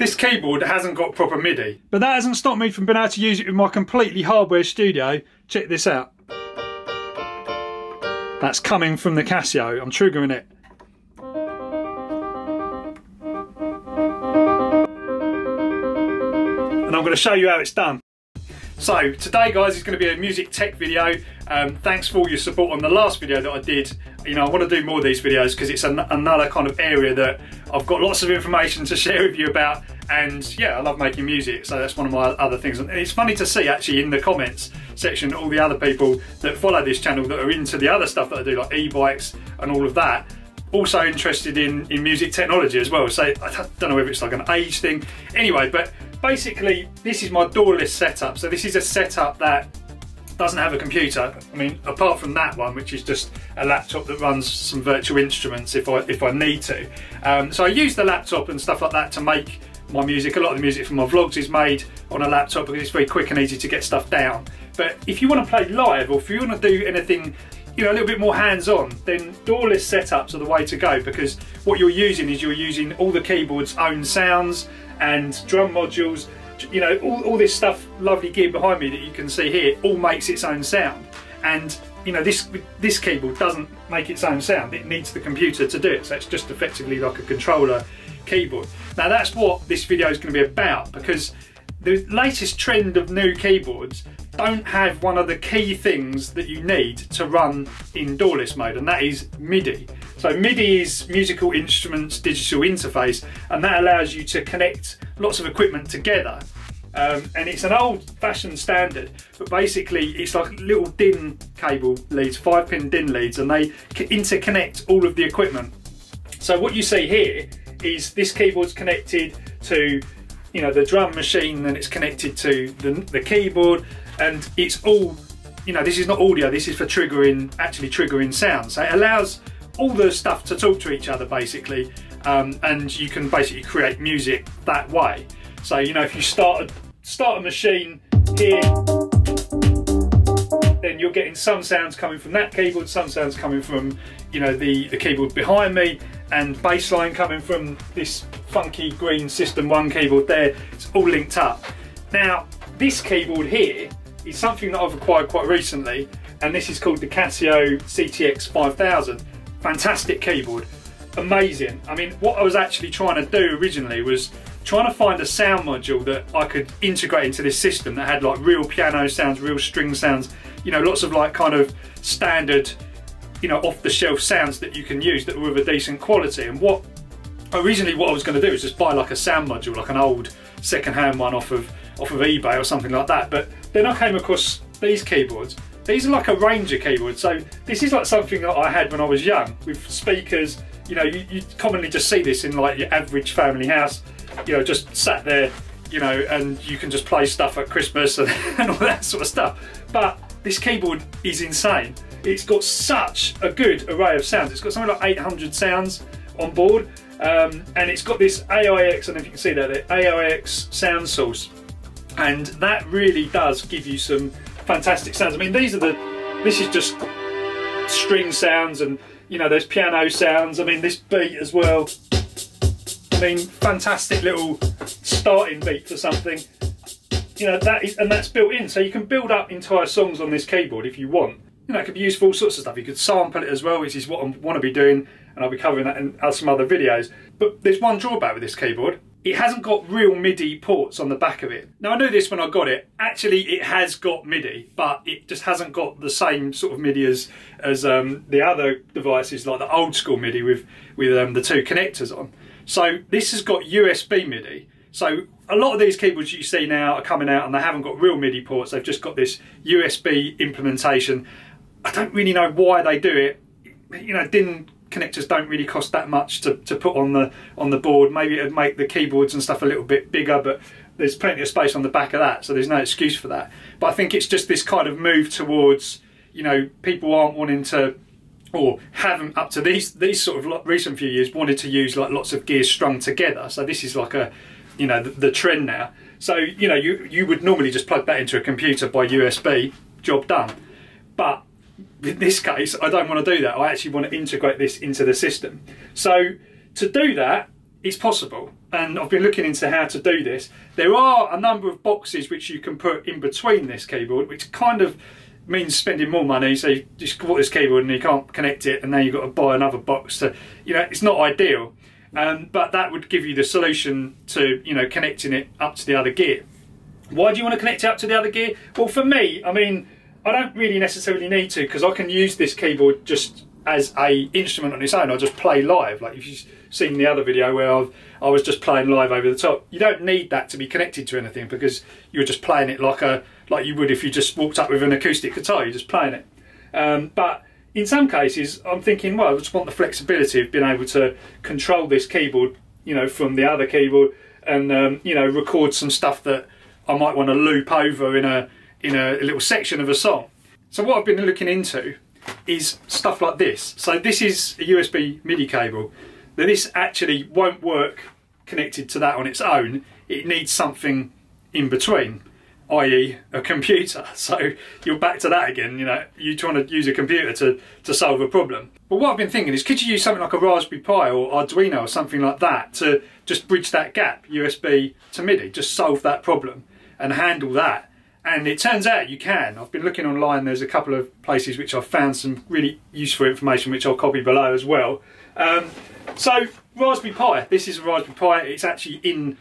this keyboard hasn't got proper MIDI. But that hasn't stopped me from being able to use it in my completely hardware studio. Check this out. That's coming from the Casio. I'm triggering it. And I'm going to show you how it's done. So today guys is going to be a music tech video. Um, thanks for all your support on the last video that I did. You know I want to do more of these videos because it's an another kind of area that I've got lots of information to share with you about and yeah I love making music so that's one of my other things and it's funny to see actually in the comments section all the other people that follow this channel that are into the other stuff that I do like e-bikes and all of that also interested in, in music technology as well so I don't know if it's like an age thing anyway but basically this is my DAWless setup. So this is a setup that doesn't have a computer. I mean, apart from that one, which is just a laptop that runs some virtual instruments if I if I need to. Um, so I use the laptop and stuff like that to make my music. A lot of the music from my vlogs is made on a laptop because it's very quick and easy to get stuff down. But if you want to play live or if you want to do anything you know, a little bit more hands-on, then DAWless setups are the way to go because what you're using is you're using all the keyboard's own sounds and drum modules, you know, all, all this stuff, lovely gear behind me that you can see here, all makes its own sound. And you know, this this keyboard doesn't make its own sound. It needs the computer to do it. So it's just effectively like a controller keyboard. Now that's what this video is going to be about because the latest trend of new keyboards don't have one of the key things that you need to run in DAWless mode and that is MIDI. So MIDI is musical instruments digital interface and that allows you to connect lots of equipment together um, and it's an old fashioned standard but basically it's like little DIN cable leads, 5 pin DIN leads and they interconnect all of the equipment. So what you see here is this keyboard's connected to you know the drum machine and it's connected to the, the keyboard and it's all you know this is not audio this is for triggering actually triggering sounds so it allows all the stuff to talk to each other basically um, and you can basically create music that way so you know if you start a, start a machine here then you're getting some sounds coming from that keyboard some sounds coming from you know the the keyboard behind me and bass line coming from this funky green System 1 keyboard there. It's all linked up. Now, this keyboard here is something that I've acquired quite recently, and this is called the Casio CTX 5000. Fantastic keyboard, amazing. I mean, what I was actually trying to do originally was trying to find a sound module that I could integrate into this system that had like real piano sounds, real string sounds, you know, lots of like kind of standard you know, off the shelf sounds that you can use that were of a decent quality. And what originally what I was going to do is just buy like a sound module, like an old second-hand one off of off of eBay or something like that. But then I came across these keyboards. These are like a arranger keyboard. So this is like something that I had when I was young with speakers. You know, you, you commonly just see this in like your average family house. You know, just sat there, you know, and you can just play stuff at Christmas and, and all that sort of stuff. But this keyboard is insane. It's got such a good array of sounds. It's got something like 800 sounds on board. Um, and it's got this AIX, I don't know if you can see that, the AIX sound source. And that really does give you some fantastic sounds. I mean, these are the, this is just string sounds and, you know, there's piano sounds. I mean, this beat as well. I mean, fantastic little starting beat for something. You know, that is, and that's built in. So you can build up entire songs on this keyboard if you want you know, it could be used for all sorts of stuff. You could sample it as well, which is what I want to be doing, and I'll be covering that in uh, some other videos. But there's one drawback with this keyboard. It hasn't got real MIDI ports on the back of it. Now I knew this when I got it. Actually, it has got MIDI, but it just hasn't got the same sort of MIDI as as um, the other devices, like the old school MIDI with with um, the two connectors on. So this has got USB MIDI. So a lot of these keyboards you see now are coming out and they haven't got real MIDI ports. They've just got this USB implementation I don't really know why they do it. You know, DIN connectors don't really cost that much to, to put on the on the board. Maybe it'd make the keyboards and stuff a little bit bigger, but there's plenty of space on the back of that, so there's no excuse for that. But I think it's just this kind of move towards, you know, people aren't wanting to or haven't up to these these sort of recent few years wanted to use like lots of gears strung together. So this is like a, you know, the, the trend now. So you know, you you would normally just plug that into a computer by USB, job done. But in this case, I don't want to do that. I actually want to integrate this into the system. So to do that, it's possible and I've been looking into how to do this. There are a number of boxes which you can put in between this keyboard which kind of means spending more money so you just bought this keyboard and you can't connect it and now you've got to buy another box to you know it's not ideal um, but that would give you the solution to you know connecting it up to the other gear. Why do you want to connect it up to the other gear? Well for me I mean I don't really necessarily need to because I can use this keyboard just as a instrument on its own. I just play live. Like if you've seen the other video where I've, I was just playing live over the top, you don't need that to be connected to anything because you're just playing it like a like you would if you just walked up with an acoustic guitar. You're just playing it. Um, but in some cases, I'm thinking, well, I just want the flexibility of being able to control this keyboard, you know, from the other keyboard, and um, you know, record some stuff that I might want to loop over in a in a little section of a song. So what I've been looking into is stuff like this. So this is a USB MIDI cable. Now this actually won't work connected to that on its own. It needs something in between, i.e. a computer. So you're back to that again, you know, you trying to use a computer to, to solve a problem. But what I've been thinking is could you use something like a Raspberry Pi or Arduino or something like that to just bridge that gap, USB to MIDI, just solve that problem and handle that and it turns out you can. I've been looking online, there's a couple of places which I've found some really useful information which I'll copy below as well. Um, so Raspberry Pi, this is a Raspberry Pi, it's actually in,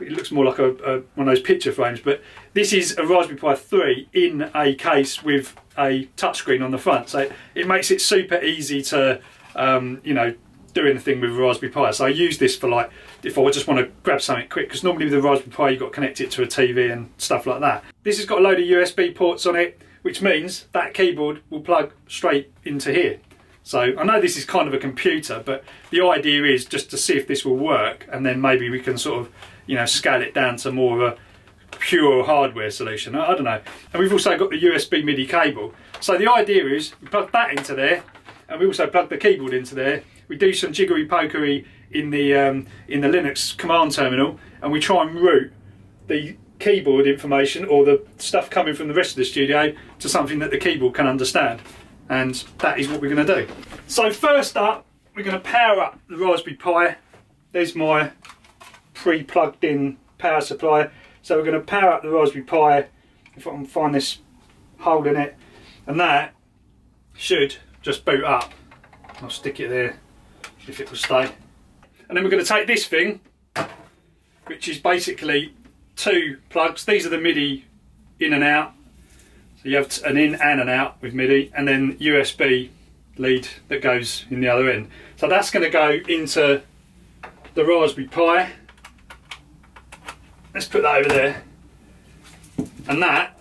it looks more like a, a, one of those picture frames, but this is a Raspberry Pi 3 in a case with a touchscreen on the front. So it makes it super easy to, um, you know, do anything with a Raspberry Pi. So I use this for like, if I just want to grab something quick, because normally with a Raspberry Pi you've got to connect it to a TV and stuff like that. This has got a load of USB ports on it, which means that keyboard will plug straight into here. So I know this is kind of a computer, but the idea is just to see if this will work, and then maybe we can sort of, you know, scale it down to more of a pure hardware solution. I, don't know. And we've also got the USB MIDI cable. So the idea is we plug that into there, and we also plug the keyboard into there, we do some jiggery pokery in the um, in the Linux command terminal, and we try and route the keyboard information or the stuff coming from the rest of the studio to something that the keyboard can understand. And that is what we're going to do. So first up, we're going to power up the Raspberry Pi. There's my pre-plugged in power supply. So we're going to power up the Raspberry Pi, if I can find this hole in it, and that should just boot up. I'll stick it there if it will stay. And then we're going to take this thing, which is basically two plugs. These are the MIDI in and out. So you have an in and an out with MIDI, and then USB lead that goes in the other end. So that's going to go into the Raspberry Pi. Let's put that over there. And that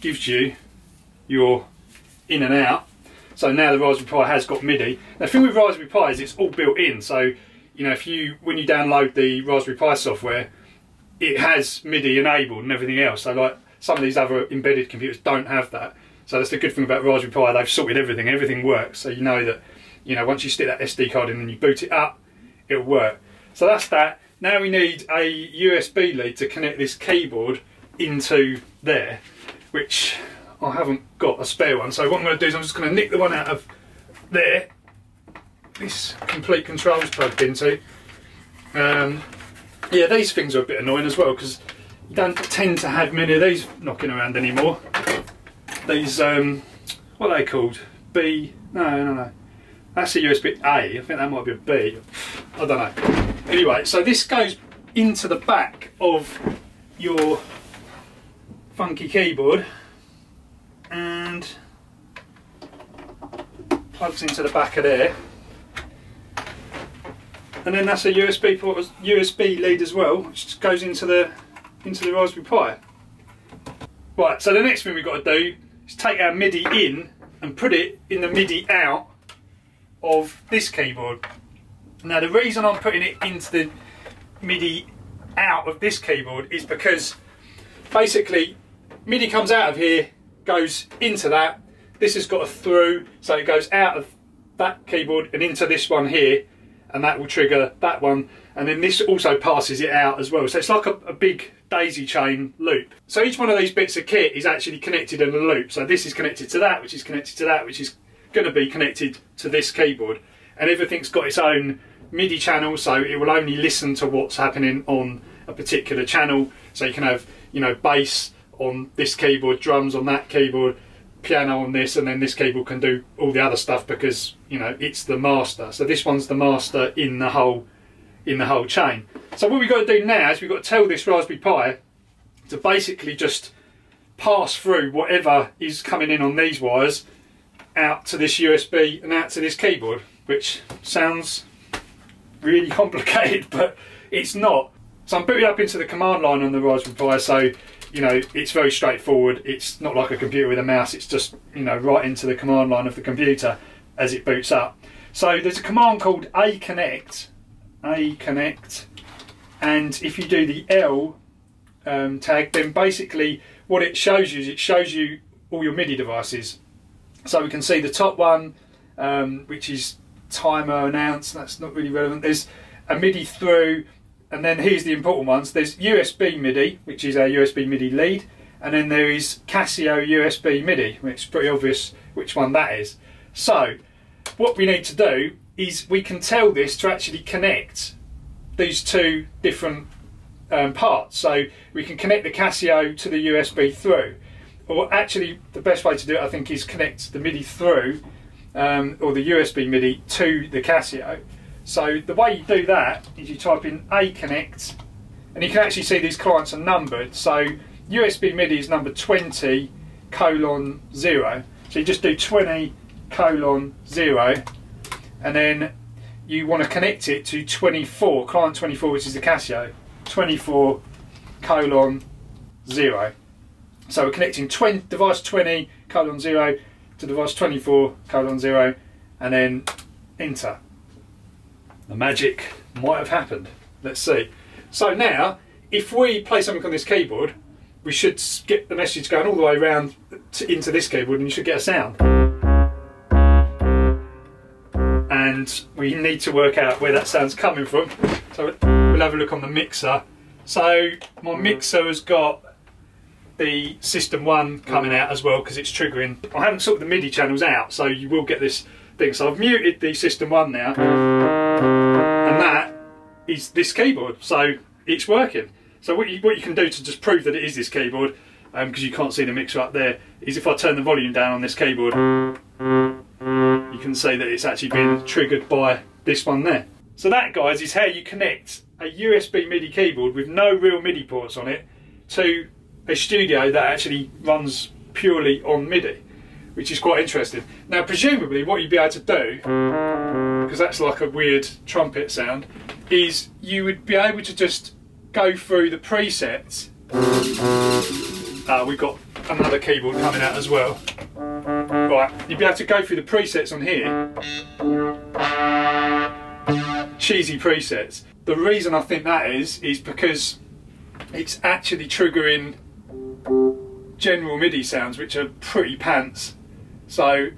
gives you your in and out so now the Raspberry Pi has got MIDI. The thing with Raspberry Pi is it's all built in. So, you know, if you when you download the Raspberry Pi software, it has MIDI enabled and everything else. So, like some of these other embedded computers don't have that. So that's the good thing about Raspberry Pi. They've sorted everything. Everything works. So you know that, you know, once you stick that SD card in and you boot it up, it'll work. So that's that. Now we need a USB lead to connect this keyboard into there, which I haven't got a spare one. So what I'm going to do is I'm just going to nick the one out of there. This Komplete Kontrol's plugged into. Um, yeah, these things are a bit annoying as well because you don't tend to have many of these knocking around anymore. These, um, what are they called? B? No, no, no. That's a USB A. I think that might be a B. I don't know. Anyway, so this goes into the back of your funky keyboard and plugs into the back of there. And then that's a USB port, USB lead as well which goes into the into the Raspberry Pi. Right so the next thing we've got to do is take our MIDI in and put it in the MIDI out of this keyboard. Now the reason I'm putting it into the MIDI out of this keyboard is because basically MIDI comes out of here goes into that. This has got a through, so it goes out of that keyboard and into this one here, and that will trigger that one. And then this also passes it out as well. So it's like a, a big daisy chain loop. So each one of these bits of kit is actually connected in a loop. So this is connected to that, which is connected to that, which is going to be connected to this keyboard. And everything's got its own MIDI channel, so it will only listen to what's happening on a particular channel. So you can have, you know, bass on this keyboard, drums on that keyboard, piano on this, and then this keyboard can do all the other stuff because you know it's the master. So this one's the master in the whole in the whole chain. So what we've got to do now is we've got to tell this Raspberry Pi to basically just pass through whatever is coming in on these wires out to this USB and out to this keyboard, which sounds really complicated, but it's not. So I'm booting up into the command line on the Raspberry Pi, so you know it's very straightforward. It's not like a computer with a mouse. It's just you know right into the command line of the computer as it boots up. So there's a command called aconnect, A connect, and if you do the L um, tag, then basically what it shows you is it shows you all your MIDI devices. So we can see the top one, um, which is timer announce. That's not really relevant. There's a MIDI through, and then here's the important ones. There's USB MIDI, which is our USB MIDI lead, and then there is Casio USB MIDI, is pretty obvious which one that is. So what we need to do is we can tell this to actually connect these two different um, parts. So we can connect the Casio to the USB through. Or actually, the best way to do it, I think, is connect the MIDI through, um, or the USB MIDI to the Casio. So the way you do that is you type in aconnect, and you can actually see these clients are numbered. So USB MIDI is number 20 colon 0. So you just do 20 colon 0, and then you want to connect it to 24, client 24, which is the Casio. 24 colon 0. So we're connecting 20, device 20 colon 0 to device 24 colon 0 and then enter. The magic might have happened. Let's see. So now, if we play something on this keyboard, we should get the message going all the way around to, into this keyboard and you should get a sound. And we need to work out where that sound's coming from. So we'll have a look on the mixer. So my mixer has got the System 1 coming out as well because it's triggering. I haven't sorted the MIDI channels out so you will get this thing. So I've muted the System 1 now and that is this keyboard so it's working. So what you, what you can do to just prove that it is this keyboard because um, you can't see the mixer up there is if I turn the volume down on this keyboard you can see that it's actually been triggered by this one there. So that guys is how you connect a USB MIDI keyboard with no real MIDI ports on it to a studio that actually runs purely on MIDI, which is quite interesting. Now presumably what you'd be able to do, because that's like a weird trumpet sound, is you would be able to just go through the presets. Uh, we've got another keyboard coming out as well. Right, you'd be able to go through the presets on here cheesy presets. The reason I think that is, is because it's actually triggering general MIDI sounds, which are pretty pants. So,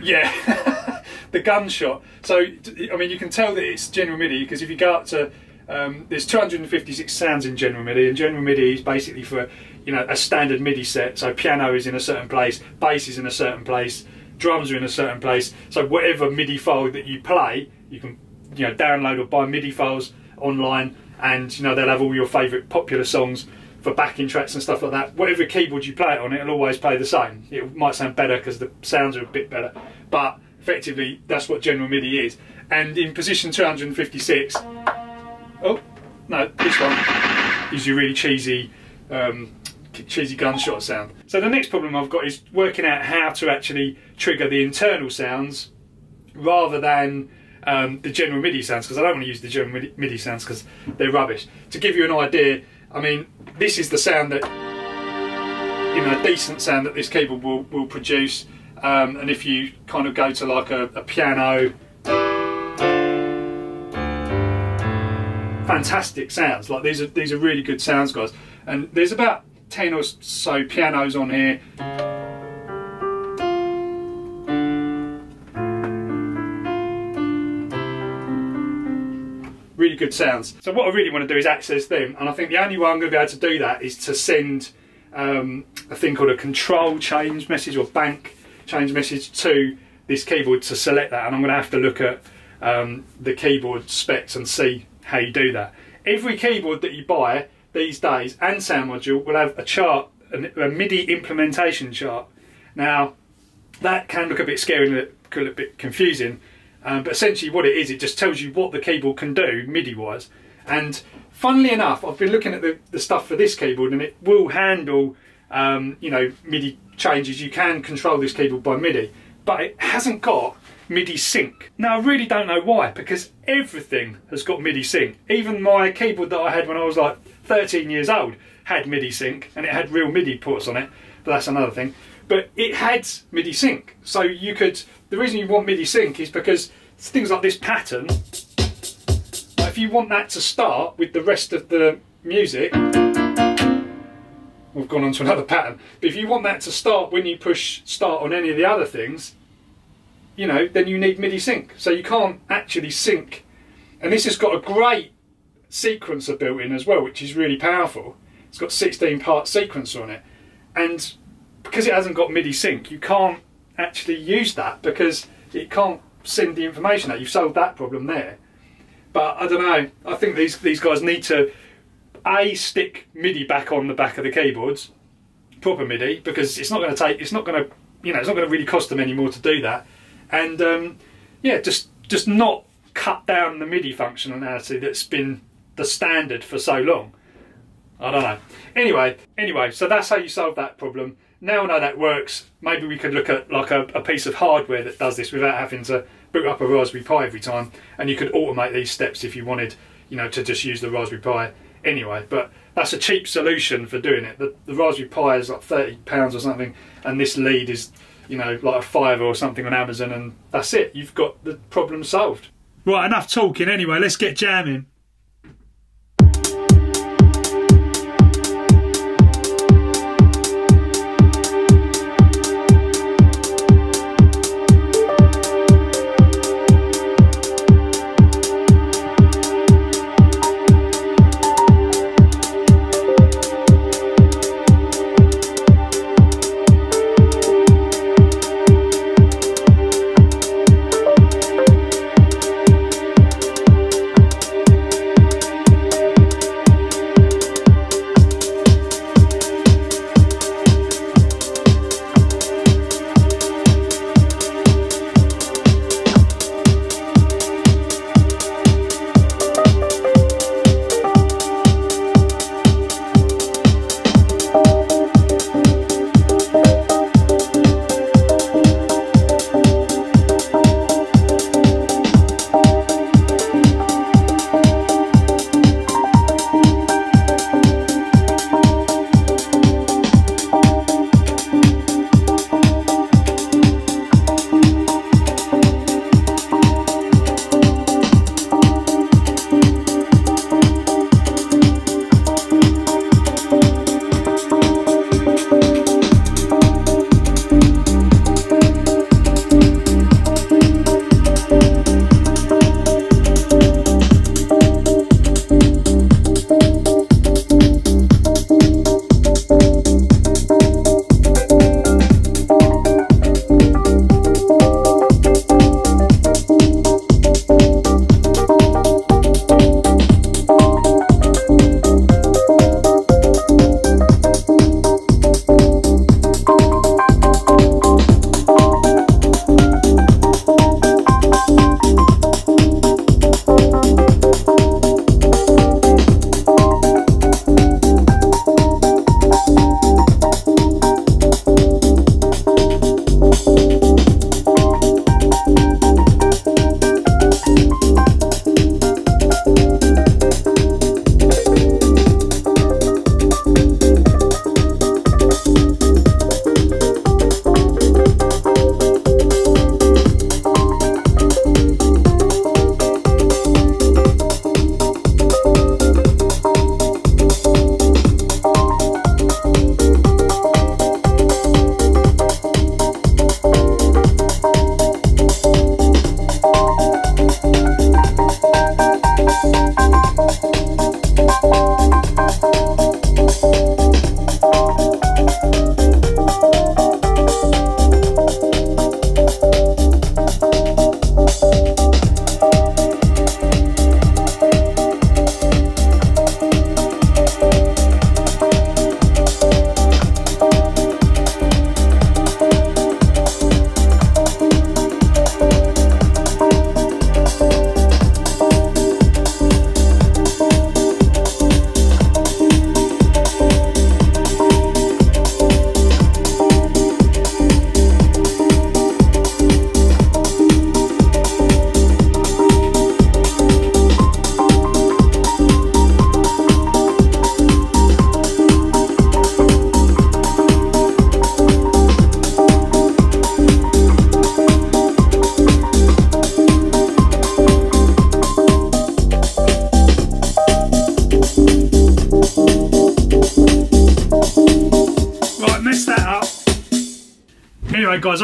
yeah, the gunshot. So, I mean, you can tell that it's general MIDI because if you go up to, um, there's 256 sounds in general MIDI, and general MIDI is basically for, you know, a standard MIDI set. So, piano is in a certain place, bass is in a certain place, drums are in a certain place. So, whatever MIDI file that you play, you can you know download or buy MIDI files online, and you know they'll have all your favourite popular songs for backing tracks and stuff like that. Whatever keyboard you play it on, it'll always play the same. It might sound better because the sounds are a bit better, but effectively that's what general MIDI is. And in position 256, oh no, this one is your really cheesy. Um, cheesy gunshot sound. So the next problem I've got is working out how to actually trigger the internal sounds rather than um, the general MIDI sounds because I don't want to use the general MIDI, MIDI sounds because they're rubbish. To give you an idea, I mean, this is the sound that, you know, a decent sound that this keyboard will, will produce. Um, and if you kind of go to like a, a piano, fantastic sounds. Like these are these are really good sounds, guys. And there's about ten or so pianos on here. Good sounds. So what I really want to do is access them, and I think the only way I'm going to be able to do that is to send um, a thing called a control change message or bank change message to this keyboard to select that, and I'm going to have to look at um, the keyboard specs and see how you do that. Every keyboard that you buy these days and sound module will have a chart, a MIDI implementation chart. Now, that can look a bit scary and a, a bit confusing, um, but essentially what it is, it just tells you what the cable can do MIDI wise. And funnily enough, I've been looking at the, the stuff for this keyboard and it will handle, um, you know, MIDI changes. You can control this keyboard by MIDI, but it hasn't got MIDI sync. Now I really don't know why, because everything has got MIDI sync. Even my keyboard that I had when I was like 13 years old had MIDI sync and it had real MIDI ports on it, but that's another thing. But it had MIDI sync, so you could, the reason you want MIDI sync is because things like this pattern, if you want that to start with the rest of the music, we've gone on to another pattern, but if you want that to start when you push start on any of the other things, you know, then you need MIDI sync. So you can't actually sync. And this has got a great sequencer built in as well, which is really powerful. It's got 16 part sequencer on it. And because it hasn't got MIDI sync, you can't actually use that because it can't send the information out. You've solved that problem there. But I don't know. I think these these guys need to a stick MIDI back on the back of the keyboards, proper MIDI, because it's not going to take. It's not going to you know it's not going to really cost them any more to do that. And um, yeah, just just not cut down the MIDI functionality that's been the standard for so long. I don't know. Anyway, anyway, so that's how you solve that problem. Now I know that works. Maybe we could look at like a, a piece of hardware that does this without having to boot up a Raspberry Pi every time, and you could automate these steps if you wanted, you know, to just use the Raspberry Pi anyway. But that's a cheap solution for doing it. The, the Raspberry Pi is like thirty pounds or something, and this lead is, you know, like a five or something on Amazon, and that's it. You've got the problem solved. Right, enough talking. Anyway, let's get jamming.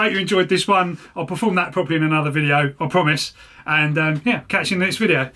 Hope you enjoyed this one. I'll perform that properly in another video, I promise. And um, yeah, catch you in the next video.